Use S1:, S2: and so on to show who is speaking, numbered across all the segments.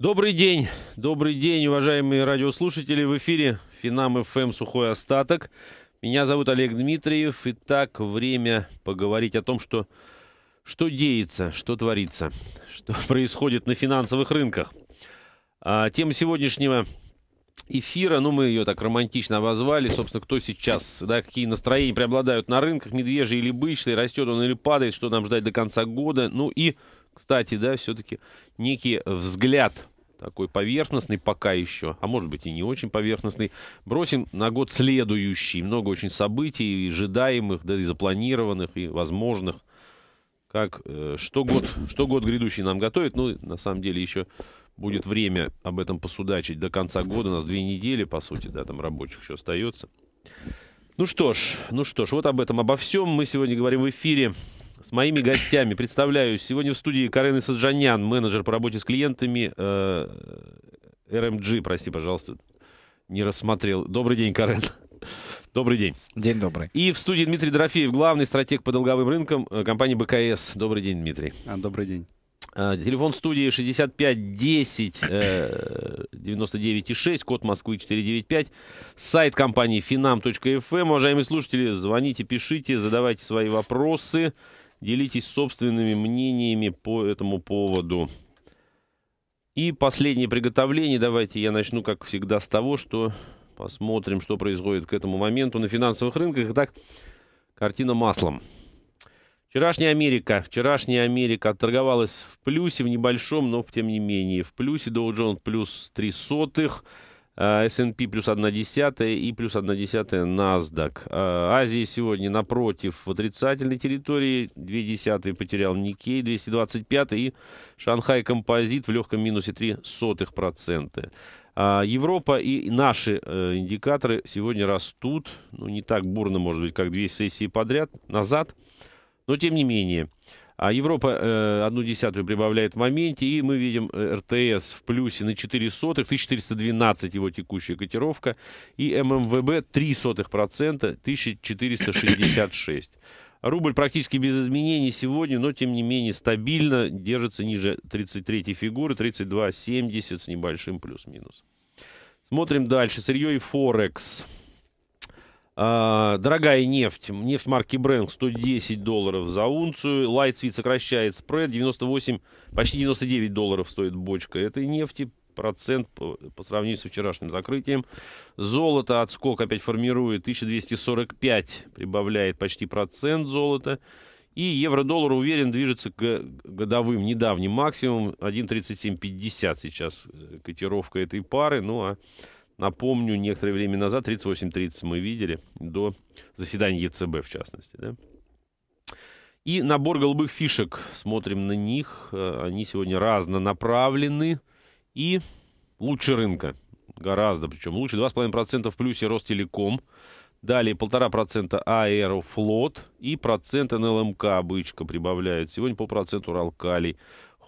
S1: Добрый день, добрый день, уважаемые радиослушатели. В эфире Финам ФМ «Сухой остаток». Меня зовут Олег Дмитриев. Итак, время поговорить о том, что, что деется, что творится, что происходит на финансовых рынках. А, тема сегодняшнего эфира, ну, мы ее так романтично обозвали, собственно, кто сейчас, да, какие настроения преобладают на рынках, медвежий или бычный, растет он или падает, что нам ждать до конца года, ну и кстати, да, все-таки некий взгляд такой поверхностный пока еще, а может быть и не очень поверхностный, бросим на год следующий. Много очень событий, ожидаемых, да, и запланированных, и возможных. Как, э, что, год, что год грядущий нам готовит, ну, на самом деле, еще будет время об этом посудачить до конца года. У нас две недели, по сути, да, там рабочих еще остается. Ну что ж, ну что ж, вот об этом, обо всем мы сегодня говорим в эфире с моими гостями. Представляю, сегодня в студии Карен Саджанян, менеджер по работе с клиентами э, RMG, прости, пожалуйста, не рассмотрел. Добрый день, Карен. Добрый день.
S2: День добрый.
S1: И в студии Дмитрий Дорофеев, главный стратег по долговым рынкам э, компании БКС. Добрый день, Дмитрий.
S2: А, добрый день.
S1: А, телефон студии 65 10 э, 99,6, код Москвы 495. Сайт компании finam.fm. Уважаемые слушатели, звоните, пишите, задавайте свои вопросы. Делитесь собственными мнениями по этому поводу. И последнее приготовление. Давайте я начну, как всегда, с того, что посмотрим, что происходит к этому моменту на финансовых рынках. Итак, картина маслом. Вчерашняя Америка. Вчерашняя Америка торговалась в плюсе, в небольшом, но тем не менее. В плюсе Dow Jones плюс 3 сотых. А, S&P плюс 1 десятая и плюс 1 десятая NASDAQ. А, Азия сегодня напротив в отрицательной территории. 2 десятые потерял Никей, 225 и Шанхай Композит в легком минусе 3 сотых процента. А, Европа и наши э, индикаторы сегодня растут. Ну, не так бурно, может быть, как две сессии подряд, назад. Но, тем не менее, а Европа э, одну десятую прибавляет в моменте, и мы видим э, РТС в плюсе на 4 сотых, 1412 его текущая котировка, и ММВБ 3 сотых процента, 1466. Рубль практически без изменений сегодня, но тем не менее стабильно держится ниже 33 фигуры, 32,70 с небольшим плюс-минус. Смотрим дальше. Сырье и Форекс. А, дорогая нефть. Нефть марки Brent 110 долларов за унцию. Lightsweet сокращает спред. 98, почти 99 долларов стоит бочка этой нефти. Процент по, по сравнению со вчерашним закрытием. Золото отскок опять формирует. 1245 прибавляет почти процент золота. И евро-доллар, уверен, движется к годовым недавним максимумам. 1.3750 сейчас котировка этой пары. Ну а Напомню, некоторое время назад, 38.30 мы видели, до заседания ЕЦБ в частности. Да? И набор голубых фишек. Смотрим на них. Они сегодня разнонаправлены. И лучше рынка. Гораздо причем лучше. 2,5% в плюсе Ростелеком. Далее 1,5% Аэрофлот. И процент НЛМК бычка прибавляет. Сегодня полпроцента Уралкалий.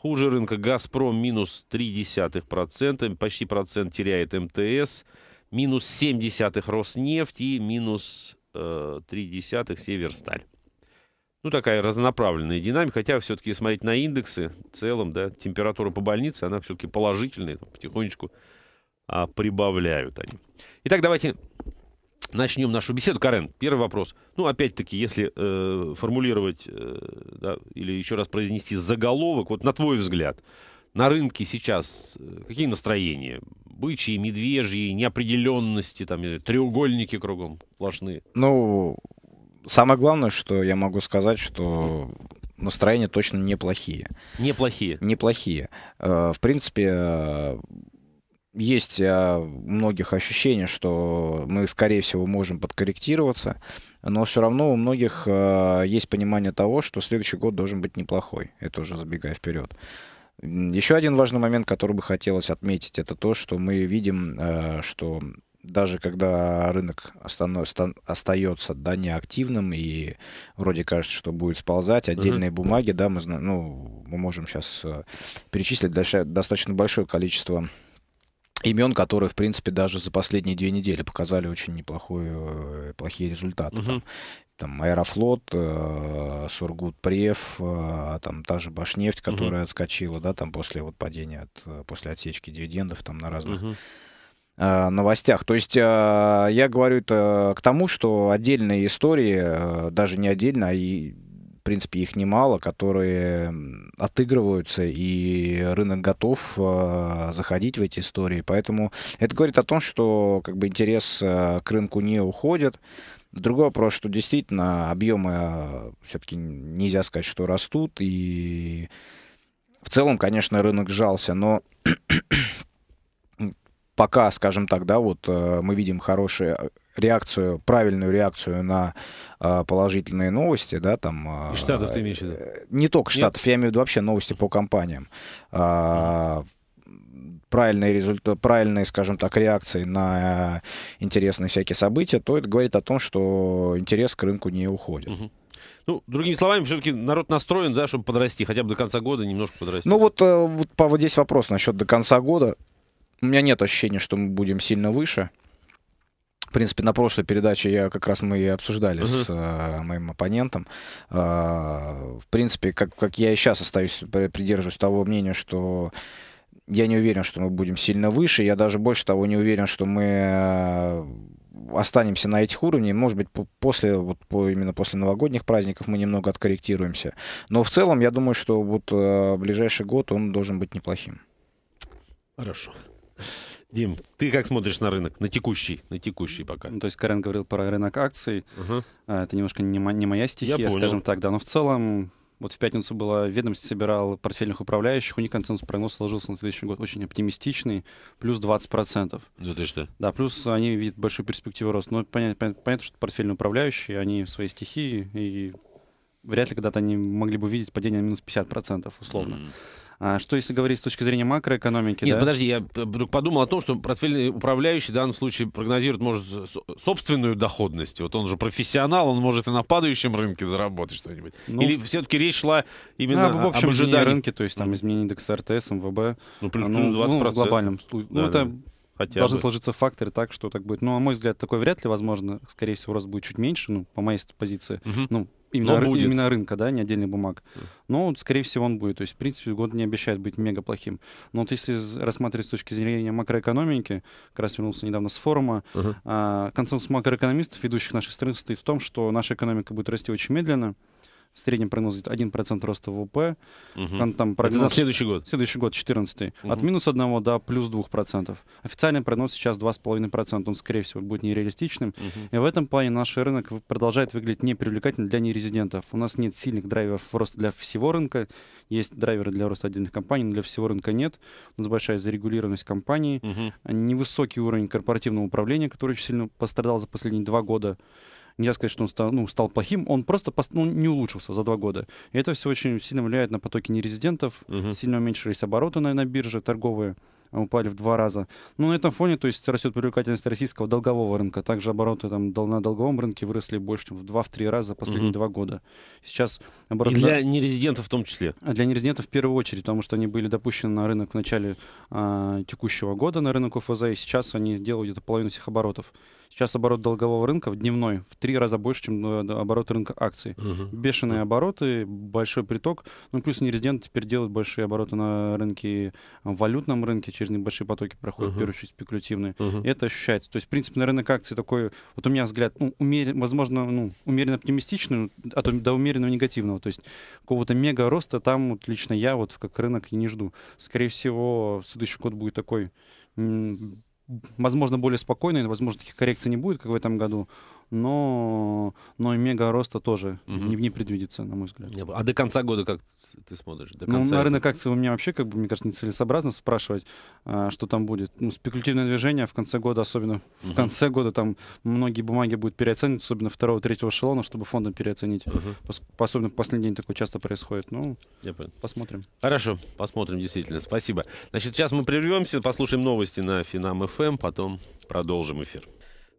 S1: Хуже рынка «Газпром» минус 0,3%, почти процент теряет МТС, минус 0,7 Роснефть и минус э, 0,3 Северсталь. Ну, такая разнонаправленная динамика, хотя все-таки смотреть на индексы в целом, да, температура по больнице, она все-таки положительная, потихонечку а, прибавляют они. Итак, давайте начнем нашу беседу. Карен, первый вопрос. Ну, опять-таки, если э, формулировать э, да, или еще раз произнести заголовок, вот на твой взгляд, на рынке сейчас э, какие настроения? Бычьи, медвежьи, неопределенности, там, треугольники кругом сплошные?
S2: Ну, самое главное, что я могу сказать, что настроения точно неплохие.
S1: Неплохие?
S2: Неплохие. Э, в принципе, есть а, у многих ощущение, что мы, скорее всего, можем подкорректироваться, но все равно у многих а, есть понимание того, что следующий год должен быть неплохой. Это уже забегая вперед. Еще один важный момент, который бы хотелось отметить, это то, что мы видим, а, что даже когда рынок остается да, неактивным и вроде кажется, что будет сползать, отдельные uh-huh. бумаги, да, мы, ну, мы можем сейчас перечислить достаточно большое количество имен, которые, в принципе, даже за последние две недели показали очень неплохие э, плохие результаты. Угу. там Аэрофлот, э, Сургут Прев, э, там та же Башнефть, которая uh-huh. отскочила, да, там после вот падения, от, после отсечки дивидендов там на разных э, новостях. То есть э, я говорю это к тому, что отдельные истории, э, даже не отдельно, а и в принципе, их немало, которые отыгрываются, и рынок готов э, заходить в эти истории. Поэтому это говорит о том, что как бы интерес э, к рынку не уходит. Другой вопрос, что действительно объемы э, все-таки нельзя сказать, что растут, и в целом, конечно, рынок сжался, но пока, скажем так, да, вот мы видим хорошую реакцию, правильную реакцию на э, положительные новости, да, там...
S1: И Штатов ты имеешь в виду?
S2: Не только Штатов, Нет? я имею в виду вообще новости по компаниям. Mm правильные результаты, правильные, скажем так, реакции на интересные всякие события, то это говорит о том, что интерес к рынку не уходит. Угу.
S1: Ну, другими словами, все-таки народ настроен, да, чтобы подрасти, хотя бы до конца года немножко подрасти.
S2: Ну вот, э, вот здесь вопрос насчет до конца года. У меня нет ощущения, что мы будем сильно выше. В принципе, на прошлой передаче я как раз мы и обсуждали uh-huh. с э, моим оппонентом. Э, в принципе, как, как я и сейчас остаюсь, придерживаюсь того мнения, что я не уверен, что мы будем сильно выше. Я даже больше того не уверен, что мы э, останемся на этих уровнях. Может быть, после, вот, по, именно после новогодних праздников мы немного откорректируемся. Но в целом, я думаю, что вот э, ближайший год он должен быть неплохим.
S1: Хорошо. Дим, ты как смотришь на рынок, на текущий, на текущий пока?
S3: Ну, то есть Карен говорил про рынок акций. Угу. Это немножко не, не моя стихия, Я скажем так, да. Но в целом вот в пятницу была ведомость собирал портфельных управляющих, у них консенсус прогноз сложился на следующий год очень оптимистичный, плюс 20%.
S1: Да ты что?
S3: Да, плюс они видят большую перспективу роста. Но понятно, понятно, что портфельные управляющие, они в своей стихии, и вряд ли когда-то они могли бы увидеть падение на минус 50% условно. Mm-hmm. А что если говорить с точки зрения макроэкономики?
S1: Нет,
S3: да?
S1: подожди, я вдруг подумал о том, что портфельный управляющий в данном случае прогнозирует, может, собственную доходность. Вот он же профессионал, он может и на падающем рынке заработать что-нибудь. Ну, Или все-таки речь шла именно
S3: ну, в общем, об ожидании рынке, то есть там изменение индекса РТС, МВБ.
S1: Ну, плюс, ну, 20%. Ну,
S3: в глобальном. Ну, да, это да. Хотя должны бы. сложиться факторы так, что так будет. Но, на мой взгляд, такой вряд ли возможно. Скорее всего, рост будет чуть меньше, ну, по моей позиции. Угу. Ну, Именно, ры- будет. именно рынка, да, не отдельных бумаг. Но, скорее всего, он будет. То есть, в принципе, год не обещает быть мега плохим. Но вот если рассматривать с точки зрения макроэкономики, как раз вернулся недавно с форума, uh-huh. а, консенсус макроэкономистов, ведущих нашей страны, состоит в том, что наша экономика будет расти очень медленно, в среднем прогноз 1% роста ВВП.
S1: Угу. Там прогноз, Это на следующий год?
S3: Следующий год, 14 угу. От минус 1 до плюс 2%. Официальный прогноз сейчас 2,5%. Он, скорее всего, будет нереалистичным. Угу. И в этом плане наш рынок продолжает выглядеть непривлекательным для нерезидентов. У нас нет сильных драйверов роста для всего рынка. Есть драйверы для роста отдельных компаний, но для всего рынка нет. У нас большая зарегулированность компаний, угу. невысокий уровень корпоративного управления, который очень сильно пострадал за последние два года нельзя сказать, что он стал, ну, стал плохим, он просто ну, не улучшился за два года. И это все очень сильно влияет на потоки нерезидентов, угу. сильно уменьшились обороты на, на бирже торговые упали в два раза. Ну, на этом фоне, то есть, растет привлекательность российского долгового рынка. Также обороты там на долговом рынке выросли больше, чем в два-три раза за последние угу. два года. Сейчас
S1: обороты... И для нерезидентов в том числе?
S3: А для нерезидентов в первую очередь, потому что они были допущены на рынок в начале а, текущего года, на рынок ОФЗ, и сейчас они делают где-то половину всех оборотов. Сейчас оборот долгового рынка в дневной в три раза больше, чем э, оборот рынка акций. Uh-huh. Бешеные обороты, большой приток. Ну, плюс нерезиденты теперь делают большие обороты на рынке, в валютном рынке, через небольшие потоки проходят, uh-huh. в первую очередь, спекулятивные. Uh-huh. И это ощущается. То есть, в принципе, на рынок акций такой, вот у меня взгляд, ну, умерен, возможно, ну, умеренно оптимистичный, а то до умеренного негативного. То есть, какого-то мега роста там вот лично я вот как рынок и не жду. Скорее всего, следующий год будет такой возможно, более спокойный, возможно, таких коррекций не будет, как в этом году, но, но и мега роста тоже угу. не, не предвидится, на мой взгляд.
S1: А до конца года как ты смотришь? До
S3: ну, на рынок акций у меня вообще, как бы, мне кажется, нецелесообразно спрашивать, а, что там будет. Ну, спекулятивное движение в конце года, особенно угу. в конце года, там многие бумаги будут переоценены, особенно второго, третьего эшелона, чтобы фондом переоценить. Угу. Особенно в последний день такое часто происходит. Ну, Я посмотрим.
S1: Хорошо, посмотрим, действительно. Спасибо. Значит, сейчас мы прервемся, послушаем новости на Финам ФМ, потом продолжим эфир.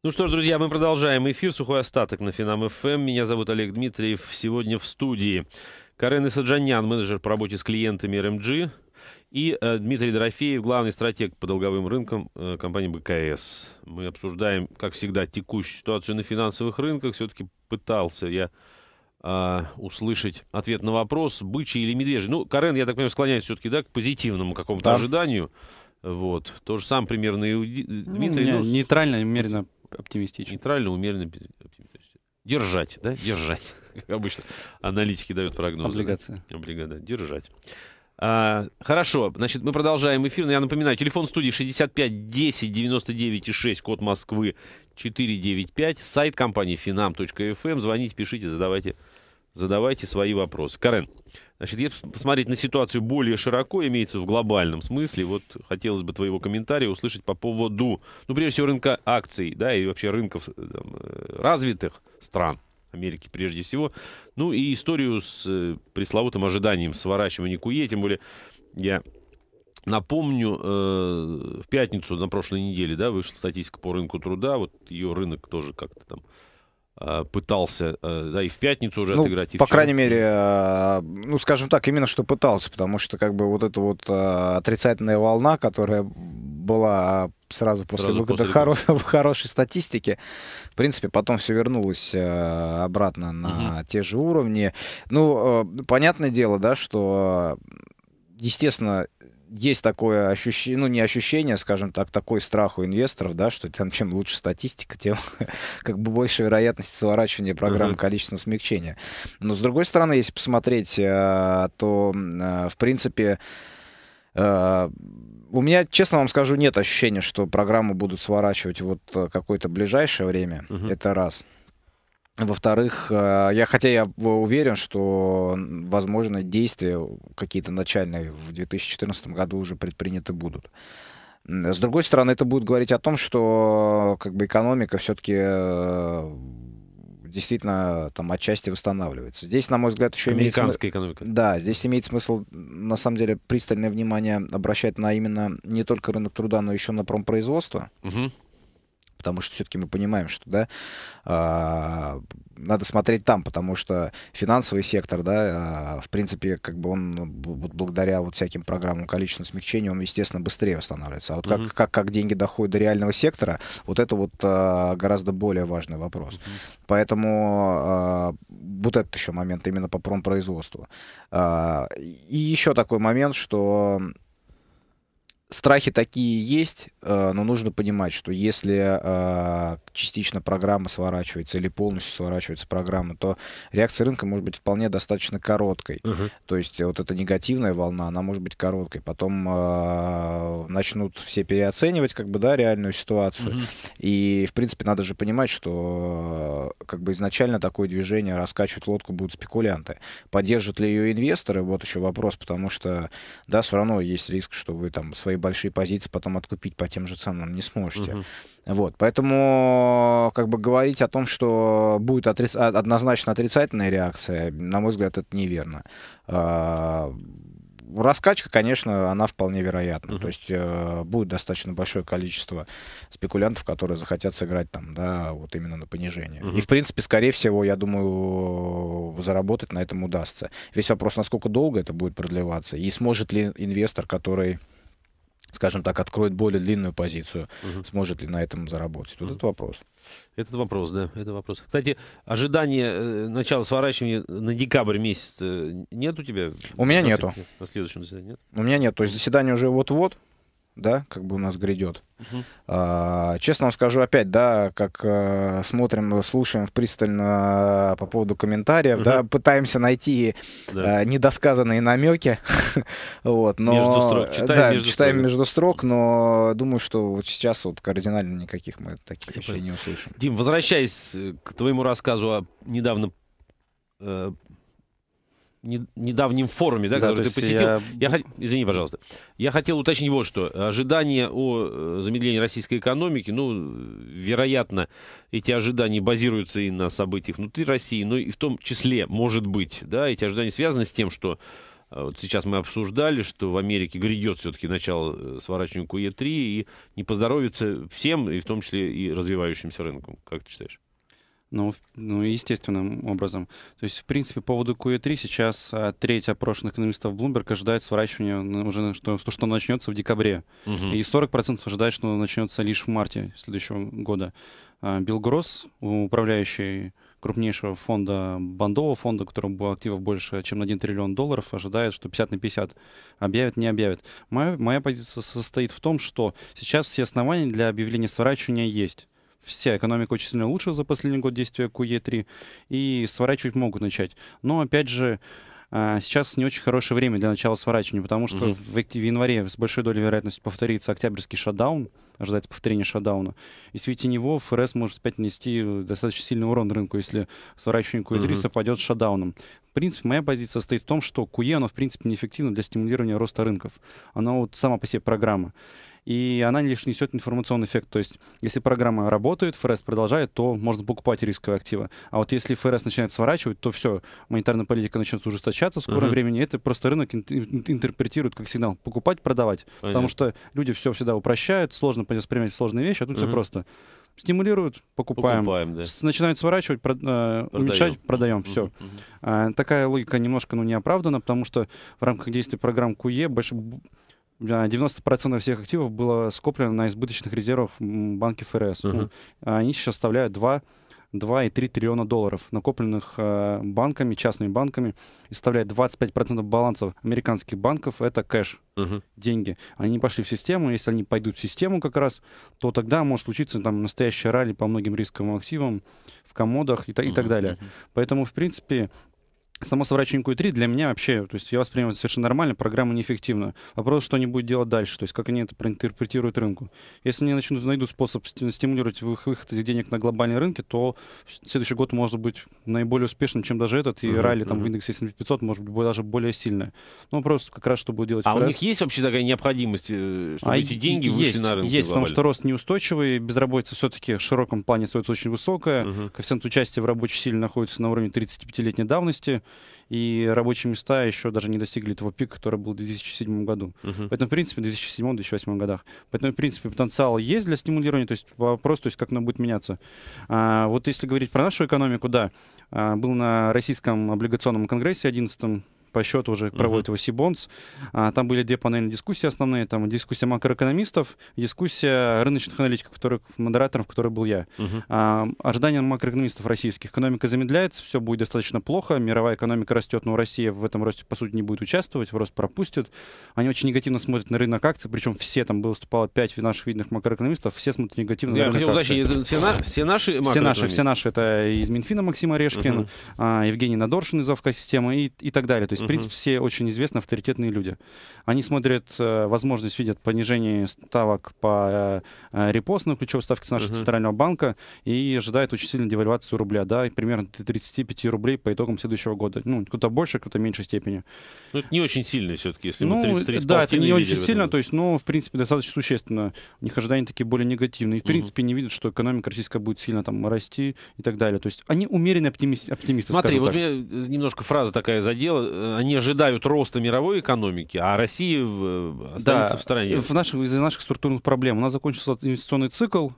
S1: Ну что ж, друзья, мы продолжаем эфир «Сухой остаток» на Финам ФМ. Меня зовут Олег Дмитриев. Сегодня в студии Карен Исаджанян, менеджер по работе с клиентами РМГ. И э, Дмитрий Дорофеев, главный стратег по долговым рынкам э, компании БКС. Мы обсуждаем, как всегда, текущую ситуацию на финансовых рынках. Все-таки пытался я э, услышать ответ на вопрос, бычий или медвежий. Ну, Карен, я так понимаю, склоняется все-таки да, к позитивному какому-то
S2: Да.
S1: ожиданию. Вот. То же самое примерно и у
S3: Ну,
S1: Дмитрия.
S3: не-
S1: ну, с-
S3: нейтрально, умеренно оптимистично.
S1: Нейтрально, умеренно. оптимистично. Держать, да? Держать. Как обычно аналитики дают прогнозы. да?
S3: Облигации.
S1: Облига, да, держать. А, хорошо, значит, мы продолжаем эфир. Я напоминаю, телефон студии 65 10 99 6, код Москвы 495, сайт компании finam.fm. Звоните, пишите, задавайте, задавайте свои вопросы. Карен, значит, если посмотреть на ситуацию более широко, имеется в глобальном смысле, вот хотелось бы твоего комментария услышать по поводу, ну, прежде всего, рынка акций, да, и вообще рынков э, там, э, развитых стран. Америки прежде всего. Ну и историю с э, пресловутым ожиданием сворачивания КУЕ, тем более я напомню, в пятницу на прошлой неделе, да, вышла статистика по рынку труда, вот ее рынок тоже как-то там пытался, э, да, и в пятницу уже
S2: Ну,
S1: отыграть. и
S2: по крайней мере, э, ну, скажем так, именно что пытался, потому что как бы вот эта вот э, отрицательная волна, которая была сразу после
S1: Сразу
S2: выхода
S1: после
S2: хоро- хорошей статистики, в принципе, потом все вернулось э, обратно на те же уровни. Ну, э, понятное дело, да, что, э, естественно, есть такое ощущение, ну, не ощущение, скажем так, такой страх у инвесторов, да, что там чем лучше статистика, тем как бы больше вероятность сворачивания программы
S1: Ага.
S2: количественного смягчения. Но, с другой стороны, если посмотреть, э, то, э, в принципе, э, у меня, честно вам скажу, нет ощущения, что программу будут сворачивать вот какое-то ближайшее время.
S1: Мгм.
S2: Это раз. Во-вторых, э, я, хотя я уверен, что, возможно, действия какие-то начальные в 2014 году уже предприняты будут. С другой стороны, это будет говорить о том, что как бы экономика все-таки действительно там отчасти восстанавливается. Здесь, на мой взгляд, еще имеет смысл...
S1: Американская экономика.
S2: Да, здесь имеет смысл, на самом деле, пристальное внимание обращать на именно не только рынок труда, но еще на промпроизводство,
S1: Мгм.
S2: Потому что все-таки мы понимаем, что, да, а, надо смотреть там, потому что финансовый сектор, да, а, в принципе, как бы он вот благодаря вот всяким программам количественного смягчения, он, естественно, быстрее восстанавливается. А вот как, как, как деньги доходят до реального сектора, вот это вот а, гораздо более важный вопрос. Поэтому а, вот этот еще момент именно по промпроизводству. И еще такой момент, что страхи такие есть, э, но нужно понимать, что если э, частично программа сворачивается или полностью сворачивается программа, то реакция рынка может быть вполне достаточно короткой.
S1: Ага.
S2: То есть вот эта негативная волна, она может быть короткой. Потом э, начнут все переоценивать как бы, да, реальную ситуацию.
S1: Мгм.
S2: И, в принципе, надо же понимать, что э, как бы изначально такое движение раскачивать лодку будут спекулянты. Поддержат ли ее инвесторы? Вот еще вопрос, потому что, да, все равно есть риск, что вы там свои большие позиции потом откупить по тем же ценам не сможете.
S1: Мгм.
S2: Вот, поэтому как бы говорить о том, что будет отриц- однозначно отрицательная реакция, на мой взгляд, это неверно. А, Раскачка, конечно, она вполне вероятна.
S1: Мгм.
S2: То есть э, будет достаточно большое количество спекулянтов, которые захотят сыграть там, да, вот именно на понижение.
S1: Мгм.
S2: И, в принципе, скорее всего, я думаю, заработать на этом удастся. Весь вопрос, насколько долго это будет продлеваться, и сможет ли инвестор, который скажем так, откроет более длинную позицию,
S1: Мгм.
S2: сможет ли на этом заработать? Вот
S1: Мгм.
S2: это вопрос.
S1: Этот вопрос, да, это вопрос. Кстати, ожидание э, начала сворачивания на декабрь месяц э, нет у тебя?
S2: У меня нету.
S1: На следующем заседании нет?
S2: У меня нет. То есть заседание уже вот-вот, да, как бы у нас грядет.
S1: Мгм.
S2: А, честно вам скажу опять, да, как э, смотрим, слушаем пристально по поводу комментариев, да,
S1: Мгм.
S2: пытаемся найти
S1: Да.
S2: э, недосказанные намеки, вот, но
S1: Между строк. Читаем
S2: да,
S1: между
S2: читаем
S1: строк.
S2: между строк, но думаю, что вот сейчас вот кардинально никаких мы таких
S1: Я
S2: вещей не услышим.
S1: Дим, возвращаясь э, к твоему рассказу о недавно э, не- недавнем форуме, да,
S3: Да,
S1: который
S3: то
S1: ты посетил.
S3: я-
S1: Я Извини, пожалуйста. Я хотел уточнить вот что. Ожидания о э, замедлении российской экономики, ну, вероятно, эти ожидания базируются и на событиях внутри России, но и в том числе, может быть, да, эти ожидания связаны с тем, что э, вот сейчас мы обсуждали, что в Америке грядет все-таки начало э, сворачивания КУЕ-3, и не поздоровится всем, и в том числе и развивающимся рынкам. Как ты считаешь?
S3: Ну, ну, естественным образом. То есть, в принципе, по поводу QE3 сейчас а, треть опрошенных экономистов Bloomberg ожидает сворачивания уже, что, что, что начнется в декабре. Угу. И 40% ожидает, что начнется лишь в марте следующего года. А, Билл Гросс, управляющий крупнейшего фонда, бандового фонда, у которого активов больше, чем на 1 триллион долларов, ожидает, что 50 на 50 объявят, не объявят. Моя, моя позиция состоит в том, что сейчас все основания для объявления сворачивания есть вся экономика очень сильно улучшилась за последний год действия QE3, и сворачивать могут начать. Но, опять же, а, сейчас не очень хорошее время для начала сворачивания, потому что mm-hmm. в, в январе с большой долей вероятности повторится октябрьский шатдаун, ожидается повторение шатдауна, и в свете него ФРС может опять нанести достаточно сильный урон рынку, если сворачивание QE3 mm-hmm. совпадет с шатдауном. В принципе, моя позиция стоит в том, что QE, оно, в принципе, неэффективно для стимулирования роста рынков. Она вот сама по себе программа и она лишь несет информационный эффект. То есть, если программа работает, ФРС продолжает, то можно покупать рисковые активы. А вот если ФРС начинает сворачивать, то все, монетарная политика начнет ужесточаться в скором uh-huh. времени. Это просто рынок интерпретирует как сигнал покупать, продавать. Понятно. Потому что люди все всегда упрощают, сложно воспринимать сложные вещи, а тут uh-huh. все просто стимулируют, покупаем, покупаем да. начинают сворачивать, про, э, уменьшать, продаем, uh-huh, все. Uh-huh. А, такая логика немножко ну, не оправдана, потому что в рамках действия программ QE больше 90% всех активов было скоплено на избыточных резервах банки ФРС. Uh-huh. Они сейчас составляют 2 2,3 триллиона долларов, накопленных э, банками, частными банками, и составляет 25% балансов американских банков, это кэш, uh-huh. деньги. Они пошли в систему, если они пойдут в систему как раз, то тогда может случиться там настоящая ралли по многим рисковым активам, в комодах и, та- и uh-huh. так далее. Uh-huh. Поэтому, в принципе, само сворачивание Q3 для меня вообще, то есть я воспринимаю это совершенно нормально, программа неэффективна. Вопрос, что они будут делать дальше, то есть как они это проинтерпретируют рынку. Если они начнут, найдут способ стимулировать выход этих денег на глобальные рынки, то следующий год может быть наиболее успешным, чем даже этот, и uh-huh, ралли там uh-huh. в индексе S&P 500 может быть даже более сильное. Ну, просто как раз, что будет делать
S1: А ФРС. у них есть вообще такая необходимость, э, чтобы а эти деньги есть, вышли на рынок?
S3: Есть, потому что рост неустойчивый, безработица все-таки в широком плане стоит очень высокая, uh-huh. коэффициент участия в рабочей силе находится на уровне 35-летней давности, и рабочие места еще даже не достигли того пика, который был в 2007 году. Uh-huh. Поэтому, в принципе, в 2007-2008 годах. Поэтому, в принципе, потенциал есть для стимулирования, то есть вопрос, то есть как она будет меняться. А, вот если говорить про нашу экономику, да, а, был на российском облигационном конгрессе 11 по счету уже uh-huh. проводит его Сибонс. А, там были две панельные дискуссии основные. Там дискуссия макроэкономистов, дискуссия рыночных аналитиков, которых, модераторов, который был я. Uh-huh. А, ожидания макроэкономистов российских. Экономика замедляется, все будет достаточно плохо, мировая экономика растет, но Россия в этом росте, по сути, не будет участвовать, в рост пропустит. Они очень негативно смотрят на рынок акций, причем все, там выступало пять наших видных макроэкономистов, все смотрят негативно
S1: я
S3: на рынок
S1: акций. это все, на, все наши
S3: Все наши, все наши. Это из Минфина Максим Орешкин, uh-huh. а, Евгений Надоршин из АВК системы и, и так далее. То есть в принципе, все очень известные авторитетные люди. Они смотрят э, возможность, видят понижение ставок по э, репостным ключевой ставке с нашего центрального банка и ожидают очень сильную девальвацию рубля, да, и примерно 35 рублей по итогам следующего года. Ну, кто-то больше, кто-то меньшей степени.
S1: Ну, это не очень сильно все-таки, если
S3: ну,
S1: мы 33
S3: Да, это не очень сильно, то есть, ну, в принципе, достаточно существенно. У них ожидания такие более негативные. И, в принципе, не видят, что экономика российская будет сильно там расти и так далее. То есть они умеренные оптимисты, оптимисты
S1: Смотри, вот
S3: так.
S1: меня немножко фраза такая задела. Они ожидают роста мировой экономики, а Россия останется
S3: да,
S1: в стороне.
S3: В наших, из-за наших структурных проблем. У нас закончился инвестиционный цикл,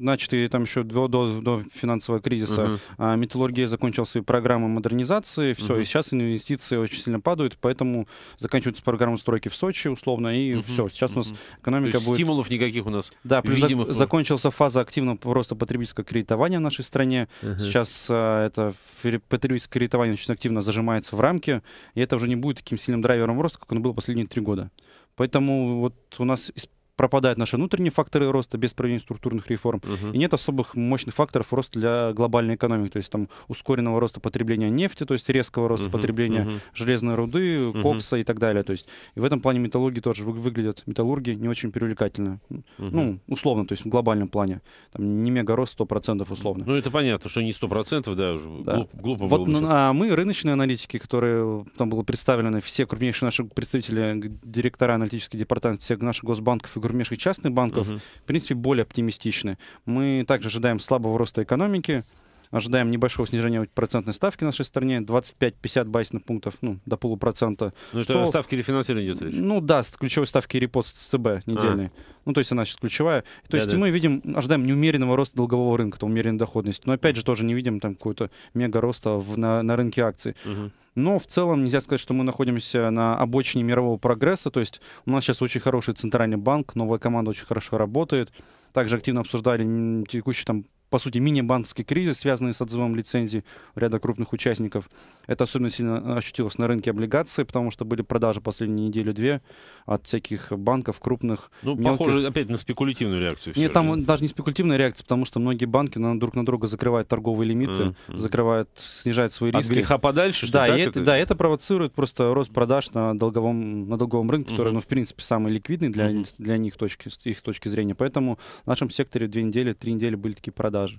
S3: начатый там еще до, до, до финансового кризиса. Uh-huh. А, металлургия закончила свои программы модернизации, все, uh-huh. и сейчас инвестиции очень сильно падают, поэтому заканчиваются программы стройки в Сочи, условно, и uh-huh. все. Сейчас uh-huh. у нас экономика будет...
S1: стимулов никаких у нас
S3: Да, плюс зак- закончился фаза активного роста потребительского кредитования в нашей стране. Uh-huh. Сейчас а, это потребительское кредитование очень активно зажимается в рамки, и это уже не будет таким сильным драйвером роста, как оно было последние три года. Поэтому вот у нас пропадают наши внутренние факторы роста без проведения структурных реформ, uh-huh. и нет особых мощных факторов роста для глобальной экономики, то есть там ускоренного роста потребления нефти, то есть резкого роста uh-huh. потребления uh-huh. железной руды, кокса и так далее. То есть и в этом плане металлурги тоже вы, выглядят, металлурги не очень привлекательно. Uh-huh. Ну, условно, то есть в глобальном плане. Там не мега рост 100% условно.
S1: Ну, это понятно, что не 100%, да, уже да. глупо, глупо
S3: вот, было бы А мы, рыночные аналитики, которые там было представлены, все крупнейшие наши представители, директора аналитических департаментов всех наших госбанков и крупнейших частных банков, uh-huh. в принципе, более оптимистичны. Мы также ожидаем слабого роста экономики, ожидаем небольшого снижения процентной ставки в нашей стране, 25-50 базисных пунктов, ну, до полупроцента.
S1: Ну, что, ставки рефинансирования идет речь?
S3: Ну, да, ключевой ставки репост с ЦБ недельной. А. Ну, то есть она сейчас ключевая. То да, есть да. мы видим, ожидаем неумеренного роста долгового рынка, там, умеренной доходности. Но, опять же, тоже не видим там какой-то мега роста в, на, на рынке акций. Угу. Но в целом нельзя сказать, что мы находимся на обочине мирового прогресса. То есть у нас сейчас очень хороший центральный банк, новая команда очень хорошо работает. Также активно обсуждали текущий там по сути, мини-банковский кризис, связанный с отзывом лицензий ряда крупных участников. Это особенно сильно ощутилось на рынке облигаций, потому что были продажи последние неделю-две от всяких банков крупных.
S1: Ну, мелких. похоже опять на спекулятивную реакцию.
S3: Нет, там же. даже не спекулятивная реакция, потому что многие банки на, друг на друга закрывают торговые лимиты, mm-hmm. закрывают, снижают свои риски.
S1: От греха подальше,
S3: что да, так и это, это? да, это провоцирует просто рост продаж на долговом, на долговом рынке, mm-hmm. который, ну, в принципе, самый ликвидный для, mm-hmm. для них точки, их точки зрения. Поэтому в нашем секторе две недели, три недели были такие продажи продажи.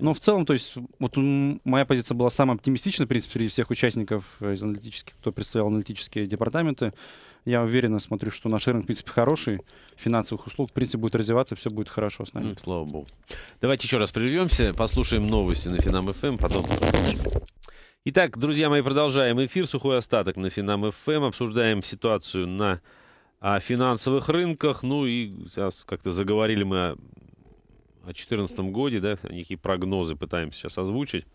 S3: Но в целом, то есть, вот моя позиция была самая оптимистичная, в принципе, среди всех участников из аналитических, кто представлял аналитические департаменты. Я уверенно смотрю, что наш рынок, в принципе, хороший, финансовых услуг, в принципе, будет развиваться, все будет хорошо с нами.
S1: Ну, слава богу. Давайте еще раз прервемся, послушаем новости на Финам ФМ, потом Итак, друзья мои, продолжаем эфир. Сухой остаток на Финам ФМ. Обсуждаем ситуацию на о финансовых рынках. Ну и сейчас как-то заговорили мы о 2014 годе, да, некие прогнозы пытаемся сейчас озвучить.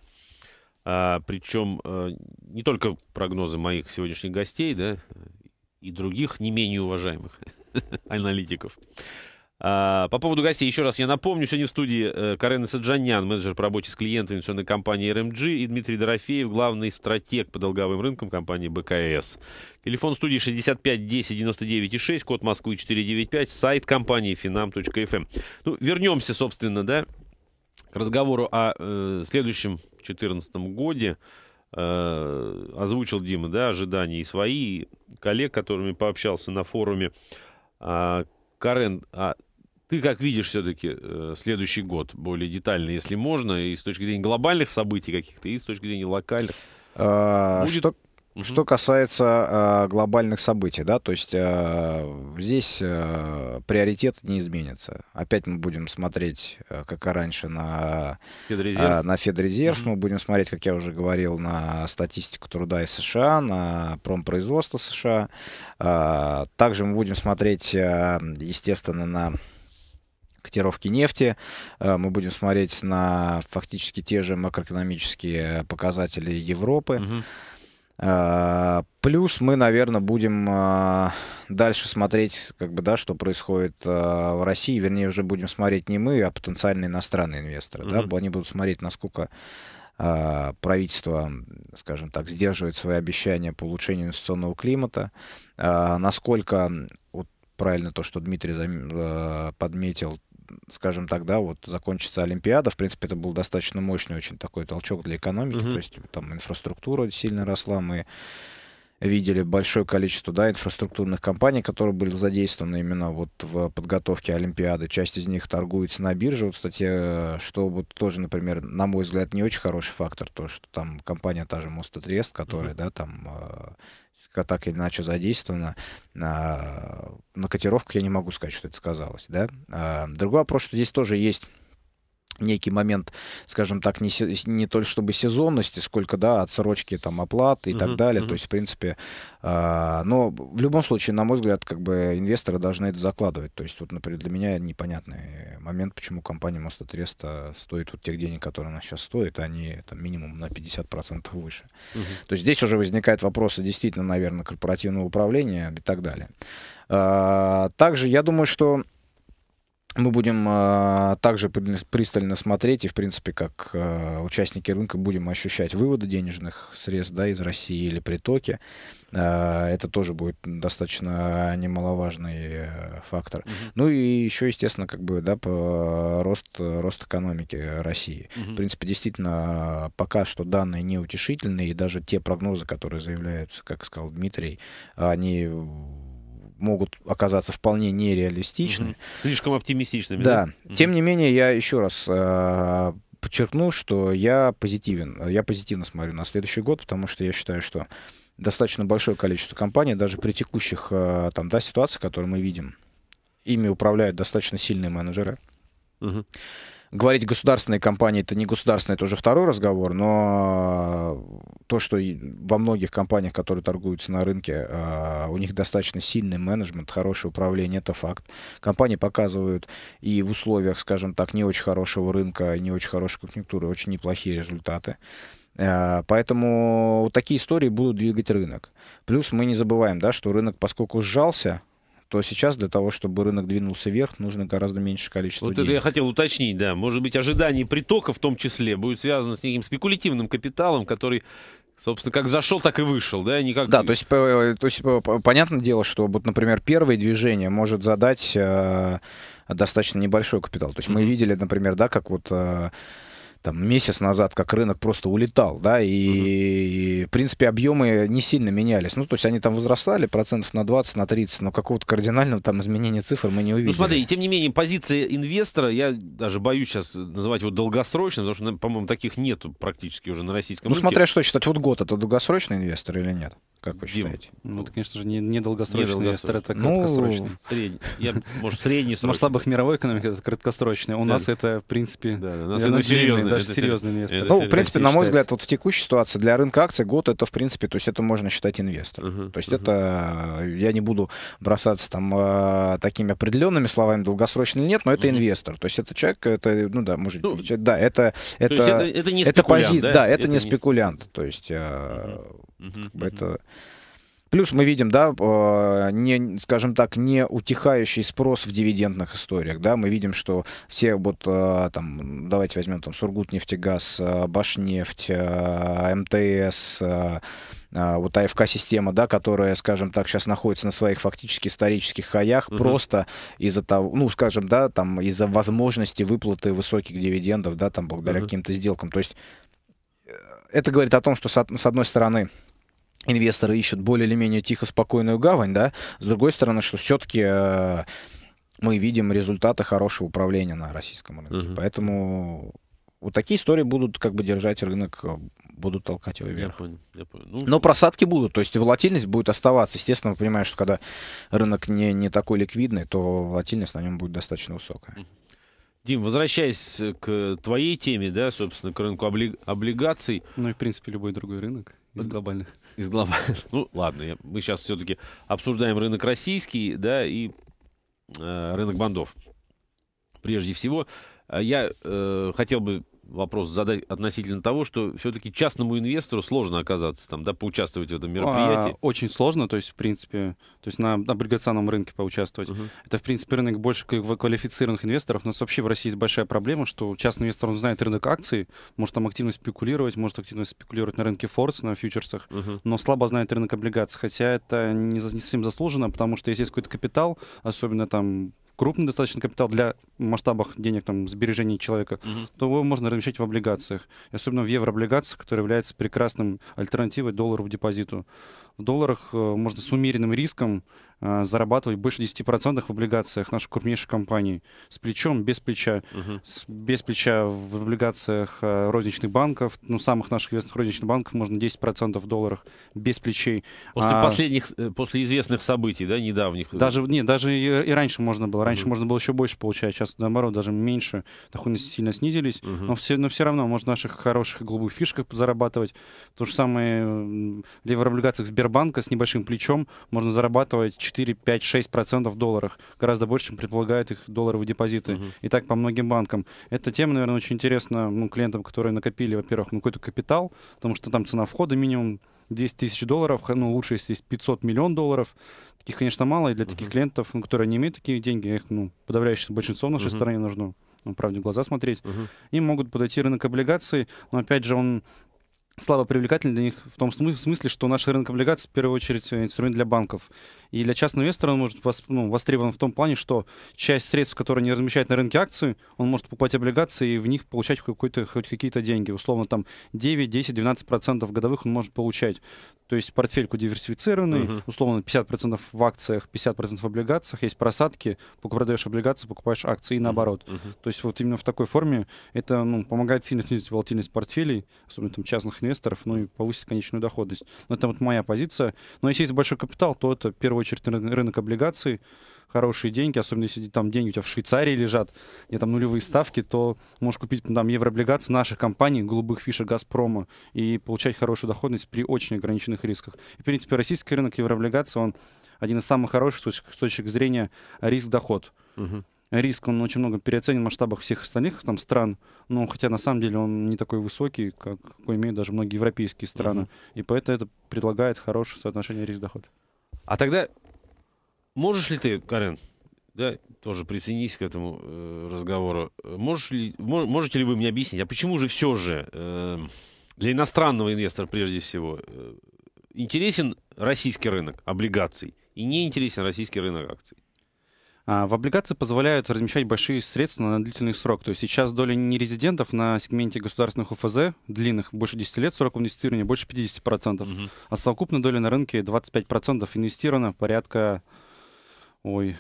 S1: А, причем а, не только прогнозы моих сегодняшних гостей, да, и других не менее уважаемых аналитиков. А, по поводу гостей, еще раз я напомню, сегодня в студии э, Карен Саджанян, менеджер по работе с клиентами инвестиционной компании РМГ, и Дмитрий Дорофеев, главный стратег по долговым рынкам компании БКС. Телефон студии 65 10 99 6, код Москвы 495, сайт компании finam.fm. Эм. Ну, вернемся, собственно, да, к разговору о э, следующем 2014 годе. Э, озвучил Дима, да, ожидания и свои, и коллег, которыми пообщался на форуме. А, Карен, а ты как видишь все-таки э, следующий год более детально, если можно, и с точки зрения глобальных событий каких-то, и с точки зрения локальных?
S2: А, Будет... Что, угу. что касается а, глобальных событий, да, то есть а, здесь а, приоритет не изменится. Опять мы будем смотреть, а, как и раньше, на Федрезерв, а, на Федрезерв. Угу. мы будем смотреть, как я уже говорил, на статистику труда из США, на промпроизводство США. А, также мы будем смотреть, а, естественно, на котировки нефти. Э, мы будем смотреть на фактически те же макроэкономические показатели Европы. Угу. Плюс мы, наверное, будем э, дальше смотреть, как бы, да, что происходит в России. Вернее, уже будем смотреть не мы, а потенциальные иностранные инвесторы. Mm-hmm. Да? Они будут смотреть, насколько правительство, скажем так, сдерживает свои обещания по улучшению инвестиционного климата, насколько, вот правильно то, что Дмитрий подметил, скажем так, да, вот закончится Олимпиада, в принципе, это был достаточно мощный очень такой толчок для экономики, mm-hmm. то есть там инфраструктура сильно росла, мы видели большое количество да, инфраструктурных компаний, которые были задействованы именно вот в подготовке Олимпиады. Часть из них торгуется на бирже. Вот, кстати, что вот тоже, например, на мой взгляд, не очень хороший фактор, то, что там компания та же Мостотрест, которая, mm-hmm. да, там э, так или иначе задействована. На, на котировках я не могу сказать, что это сказалось. Да? А, другой вопрос, что здесь тоже есть некий момент, скажем так, не, не только чтобы сезонности, сколько, да, отсрочки там оплаты и uh-huh, так далее. Uh-huh. То есть, в принципе, э, но в любом случае, на мой взгляд, как бы инвесторы должны это закладывать. То есть, вот, например, для меня непонятный момент, почему компания Мостотреста стоит вот тех денег, которые она сейчас стоит, а они там минимум на 50% выше. Uh-huh. То есть здесь уже возникают вопросы действительно, наверное, корпоративного управления и так далее. А, также я думаю, что мы будем э, также пристально смотреть и, в принципе, как э, участники рынка будем ощущать выводы денежных средств да, из России или притоки. Э, это тоже будет достаточно немаловажный э, фактор. Uh-huh. Ну и еще, естественно, как бы, да, по рост, рост экономики России. Uh-huh. В принципе, действительно, пока что данные неутешительные, и даже те прогнозы, которые заявляются, как сказал Дмитрий, они могут оказаться вполне нереалистичны. Угу.
S1: Слишком оптимистичными.
S2: Да. да? Тем не менее, я еще раз э, подчеркну, что я позитивен. Я позитивно смотрю на следующий год, потому что я считаю, что достаточно большое количество компаний, даже при текущих э, там, да, ситуациях, которые мы видим, ими управляют достаточно сильные менеджеры. Угу. Говорить государственные компании это не государственные, это уже второй разговор, но то, что во многих компаниях, которые торгуются на рынке, а, у них достаточно сильный менеджмент, хорошее управление, это факт. Компании показывают и в условиях, скажем так, не очень хорошего рынка, не очень хорошей конъюнктуры, очень неплохие результаты. А, поэтому вот такие истории будут двигать рынок. Плюс мы не забываем, да, что рынок, поскольку сжался, то сейчас для того, чтобы рынок двинулся вверх, нужно гораздо меньше количество
S1: вот
S2: денег.
S1: это я хотел уточнить, да. Может быть, ожидание притока в том числе будет связано с неким спекулятивным капиталом, который Собственно, как зашел, так и вышел, да? Никак...
S2: Да, то есть, то есть понятное дело, что вот, например, первое движение может задать э, достаточно небольшой капитал. То есть mm-hmm. мы видели, например, да, как вот э, там, месяц назад, как рынок просто улетал, да, и, и, в принципе, объемы не сильно менялись. Ну, то есть они там возрастали процентов на 20, на 30, но какого-то кардинального там изменения цифр мы не увидели.
S1: Ну, смотри, тем не менее, позиция инвестора, я даже боюсь сейчас называть его долгосрочной, потому что, по-моему, таких нету практически уже на российском
S2: ну,
S1: рынке.
S2: Ну, смотря что считать, вот год, это долгосрочный инвестор или нет? Как вы
S3: Дим,
S2: считаете?
S3: Ну, это, конечно же, не, не долгосрочный не инвестор, это ну, краткосрочный.
S1: Средний. Я, может, средний
S3: В масштабах мировой экономики это краткосрочный. У да. нас это, в принципе,
S1: да, у нас это серьезный,
S3: даже серьезный инвестор.
S2: Это ну, в принципе, на мой считается. взгляд, вот в текущей ситуации для рынка акций год это, в принципе, то есть это можно считать инвестор. Uh-huh, то есть uh-huh. это, я не буду бросаться там э, такими определенными словами, долгосрочно или нет, но это uh-huh. инвестор. То есть это человек, это, ну да, может быть, ну, да, это, это,
S1: это, это не это пози...
S2: да? да, это, это не спекулянт. То есть э, uh-huh. это... Плюс мы видим, да, э, не, скажем так, не утихающий спрос в дивидендных историях, да, мы видим, что все вот э, там, давайте возьмем там Сургутнефтегаз, э, Башнефть, МТС, вот АФК-система, да, которая, скажем так, сейчас находится на своих фактически исторических хаях, угу. просто из-за того, ну, скажем, да, там, из-за возможности выплаты высоких дивидендов, да, там, благодаря угу. каким-то сделкам. То есть это говорит о том, что с одной стороны инвесторы ищут более или менее тихо спокойную гавань, да, с другой стороны, что все-таки э, мы видим результаты хорошего управления на российском рынке. Угу. Поэтому вот такие истории будут как бы держать рынок, э, будут толкать его вверх. Я понял, я понял. Ну, Но просадки будут, то есть волатильность будет оставаться. Естественно, мы понимаем, что когда рынок не, не такой ликвидный, то волатильность на нем будет достаточно высокая.
S1: Дим, возвращаясь к твоей теме, да, собственно, к рынку обли... облигаций.
S3: Ну и, в принципе, любой другой рынок. Из глобальных.
S1: Из глобальных. Ну, ладно, я, мы сейчас все-таки обсуждаем рынок российский, да, и э, рынок бандов. Прежде всего, э, я э, хотел бы вопрос задать относительно того, что все-таки частному инвестору сложно оказаться там, да, поучаствовать в этом мероприятии? А,
S3: очень сложно, то есть, в принципе, то есть на облигационном рынке поучаствовать. Uh-huh. Это, в принципе, рынок больше квалифицированных инвесторов. У нас вообще в России есть большая проблема, что частный инвестор, он знает рынок акций, может там активно спекулировать, может активно спекулировать на рынке форс, на фьючерсах, uh-huh. но слабо знает рынок облигаций. Хотя это не, не совсем заслуженно, потому что если есть какой-то капитал, особенно там крупный достаточно капитал для масштабах денег, там, сбережений человека, угу. то его можно размещать в облигациях. И особенно в еврооблигациях, которые являются прекрасным альтернативой доллару в депозиту. В долларах э, можно с умеренным риском зарабатывать больше 10% в облигациях наших крупнейших компаний. С плечом, без плеча. Uh-huh. С, без плеча в облигациях э, розничных банков, ну, самых наших известных розничных банков можно 10% в долларах без плечей.
S1: После а, последних, после известных событий, да, недавних?
S3: Даже, нет, даже и, и раньше можно было. Раньше uh-huh. можно было еще больше получать, сейчас, наоборот, даже меньше. Доходности сильно снизились. Uh-huh. Но, все, но все равно можно наших хороших голубых фишках зарабатывать. То же самое в Сбербанка Сбербанка с небольшим плечом можно зарабатывать 4, 5, 6% в долларах. Гораздо больше, чем предполагают их долларовые депозиты. Uh-huh. И так по многим банкам. Эта тема, наверное, очень интересна ну, клиентам, которые накопили, во-первых, ну, какой-то капитал, потому что там цена входа минимум 200 тысяч долларов, ну, лучше, если есть 500 миллион долларов. Таких, конечно, мало, и для uh-huh. таких клиентов, ну, которые не имеют такие деньги, их, ну, подавляющее большинство в нашей uh-huh. стране нужно ну, правде в глаза смотреть. Uh-huh. Им могут подойти рынок облигаций, но, опять же, он слабо привлекательный для них в том смысле, что наш рынок облигаций в первую очередь инструмент для банков. И для частного инвестора он может вос, ну, востребован в том плане, что часть средств, которые они размещают на рынке акций, он может покупать облигации и в них получать какой-то, хоть какие-то деньги. Условно там 9, 10, 12 процентов годовых он может получать. То есть портфельку диверсифицированный, uh-huh. условно 50% в акциях, 50% в облигациях, есть просадки, продаешь облигации, покупаешь акции и наоборот. Uh-huh. То есть вот именно в такой форме это ну, помогает сильно снизить волатильность портфелей, особенно там частных инвесторов, ну и повысить конечную доходность. Но это вот моя позиция. Но если есть большой капитал, то это в первую очередь рынок облигаций, хорошие деньги, особенно если там деньги у тебя в Швейцарии лежат, где там нулевые ставки, то можешь купить там еврооблигации наших компаний, голубых фишек Газпрома, и получать хорошую доходность при очень ограниченных рисках. И, в принципе, российский рынок еврооблигаций, он один из самых хороших с точки зрения риск-доход. Угу риск, он очень много переоценен в масштабах всех остальных там стран, но хотя на самом деле он не такой высокий, как какой имеют даже многие европейские страны. Uh-huh. И поэтому это предлагает хорошее соотношение риск-доход.
S1: А тогда можешь ли ты, Карен, да, тоже присоединись к этому э, разговору, можешь ли, мож, можете ли вы мне объяснить, а почему же все же э, для иностранного инвестора прежде всего э, интересен российский рынок облигаций и не интересен российский рынок акций?
S3: А, в облигации позволяют размещать большие средства на длительный срок. То есть сейчас доля нерезидентов на сегменте государственных УФЗ, длинных, больше 10 лет сроком инвестирования, больше 50%. Угу. А совокупная доля на рынке 25% инвестировано, порядка, ой,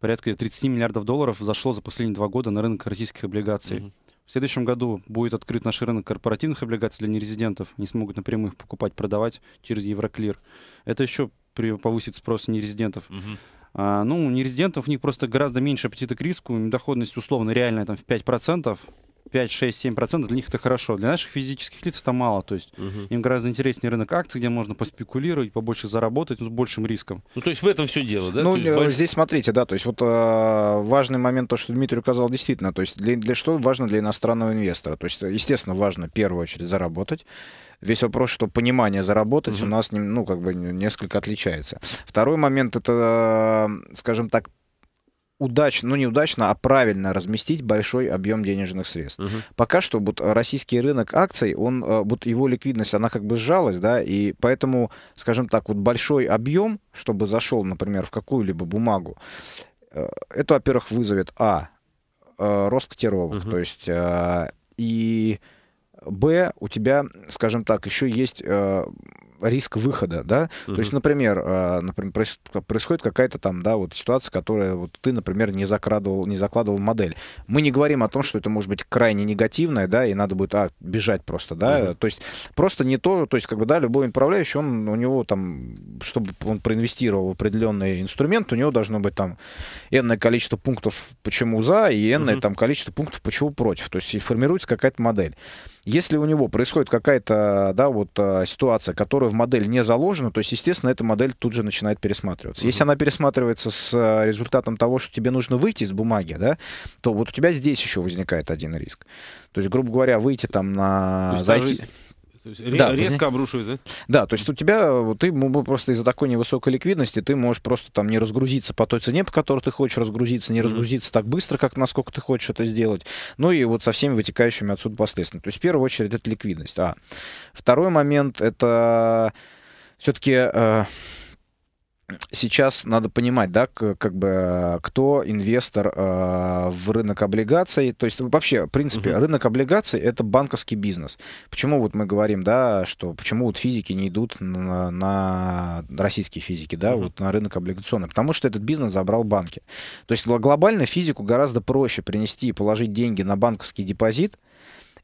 S3: порядка 30 миллиардов долларов зашло за последние два года на рынок российских облигаций. Угу. В следующем году будет открыт наш рынок корпоративных облигаций для нерезидентов. Они смогут напрямую их покупать, продавать через Евроклир. Это еще повысит спрос нерезидентов. Угу. А, ну, нерезидентов у них просто гораздо меньше аппетита к риску, доходность условно реальная там в 5%. 5, 6, 7 процентов для них это хорошо. Для наших физических лиц это мало. То есть угу. им гораздо интереснее рынок акций, где можно поспекулировать, побольше заработать, но с большим риском.
S1: Ну, то есть в этом все дело, да?
S2: Ну,
S1: есть,
S2: больш... здесь смотрите, да, то есть вот э, важный момент, то, что Дмитрий указал, действительно, то есть для, для что важно для иностранного инвестора? То есть, естественно, важно в первую очередь заработать. Весь вопрос, что понимание заработать угу. у нас, ну, как бы несколько отличается. Второй момент это, скажем так, удачно, ну неудачно, а правильно разместить большой объем денежных средств. Угу. Пока что вот российский рынок акций, он, э, вот его ликвидность, она как бы сжалась, да, и поэтому, скажем так, вот большой объем, чтобы зашел, например, в какую-либо бумагу, э, это, во-первых, вызовет, а, э, рост котировок, угу. то есть, и Б, у тебя, скажем так, еще есть э, риск выхода, да. Угу. То есть, например, э, например, происходит какая-то там, да, вот ситуация, которая вот ты, например, не закладывал, не закладывал модель. Мы не говорим о том, что это может быть крайне негативное, да, и надо будет а, бежать просто, да. Угу. То есть просто не то, то есть как бы да, любой управляющий, он у него там, чтобы он проинвестировал в определенный инструмент, у него должно быть там энное количество пунктов, почему за, и энное угу. там количество пунктов, почему против. То есть и формируется какая-то модель. Если у него происходит какая-то, да, вот а, ситуация, которая в модель не заложена, то есть, естественно, эта модель тут же начинает пересматриваться. Mm-hmm. Если она пересматривается с а, результатом того, что тебе нужно выйти из бумаги, да, то вот у тебя здесь еще возникает один риск. То есть, грубо говоря, выйти там на... Зайти...
S1: То есть да, резко обрушивает, да?
S2: Да, то есть у тебя, ты просто из-за такой невысокой ликвидности, ты можешь просто там не разгрузиться по той цене, по которой ты хочешь разгрузиться, не mm-hmm. разгрузиться так быстро, как насколько ты хочешь это сделать. Ну и вот со всеми вытекающими отсюда последствиями. То есть в первую очередь это ликвидность. А второй момент это все-таки э, сейчас надо понимать, да, как бы кто инвестор э, в рынок облигаций. То есть вообще, в принципе, угу. рынок облигаций это банковский бизнес. Почему вот мы говорим, да, что почему вот физики не идут на, на российские физики, да, угу. вот на рынок облигационный? Потому что этот бизнес забрал банки. То есть глобально физику гораздо проще принести и положить деньги на банковский депозит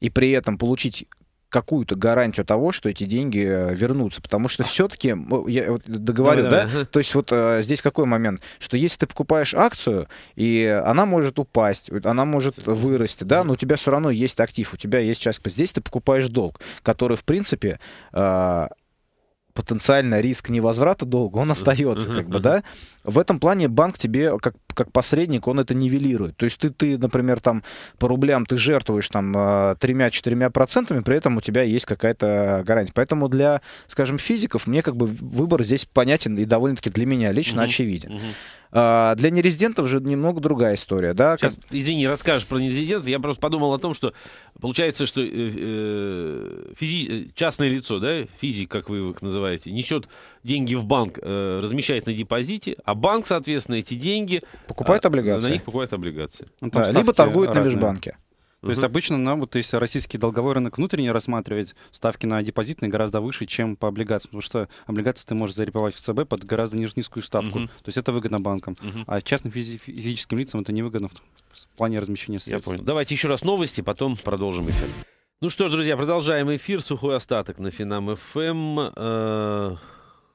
S2: и при этом получить какую-то гарантию того, что эти деньги э, вернутся. Потому что все-таки, я вот договорю, да, да? да? То есть вот а, здесь какой момент? Что если ты покупаешь акцию, и она может упасть, она может вырасти, да, но у тебя все равно есть актив, у тебя есть часть. Здесь ты покупаешь долг, который, в принципе, а, потенциально риск невозврата долга, он остается, как бы, да. В этом плане банк тебе, как, как посредник, он это нивелирует. То есть ты, ты, например, там по рублям ты жертвуешь там а, тремя-четырьмя процентами, при этом у тебя есть какая-то гарантия. Поэтому для, скажем, физиков мне как бы выбор здесь понятен и довольно-таки для меня лично угу, очевиден. Угу. А, для нерезидентов же немного другая история, да?
S1: Сейчас, извини, расскажешь про нерезидентов. Я просто подумал о том, что получается, что э, э, физи... частное лицо, да, физик, как вы их называете, несет деньги в банк, э, размещает на депозите, а банк, соответственно, эти деньги...
S2: Покупает облигации.
S1: На них покупает облигации.
S2: Ну, да, либо торгует разные. на межбанке.
S3: То есть обычно, на, вот если российский долговой рынок внутренне рассматривать, ставки на депозитные гораздо выше, чем по облигациям, потому что облигации ты можешь зареповать в ЦБ под гораздо ниже низкую ставку. Uh-huh. То есть это выгодно банкам. Uh-huh. А частным физи- физическим лицам это невыгодно в плане размещения средств.
S1: Я понял. Давайте еще раз новости, потом продолжим эфир. Ну что ж, друзья, продолжаем эфир. Сухой остаток на Финам ФМ.